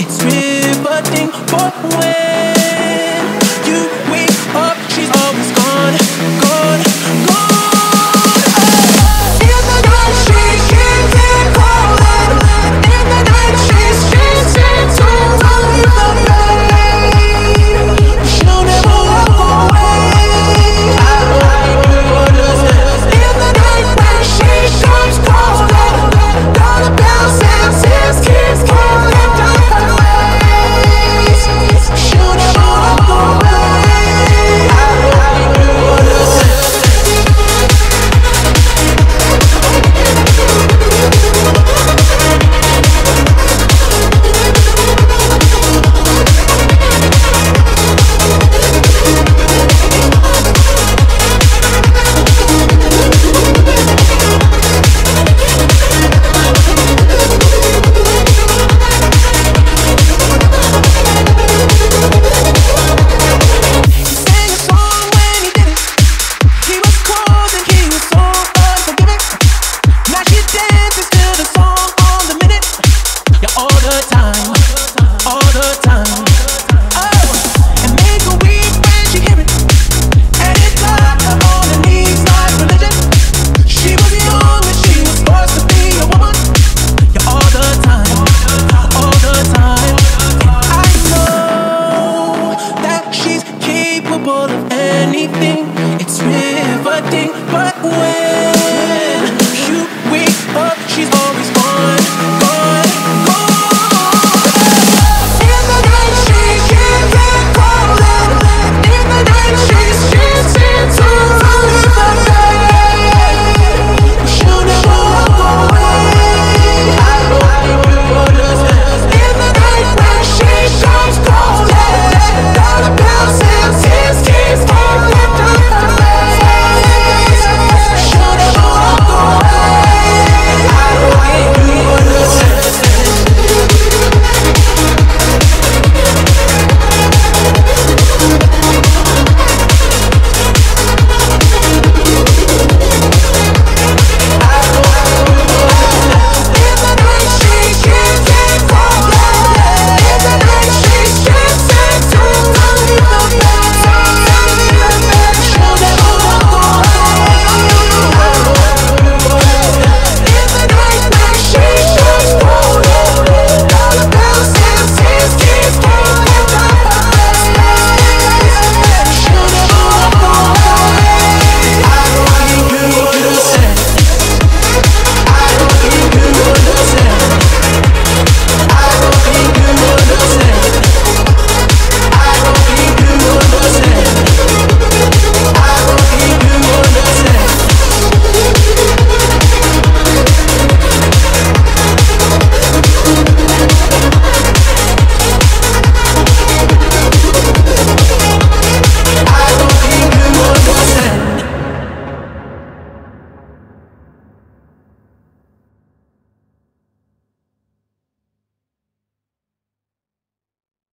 It's riveting both ways. anything, it's riveting, but when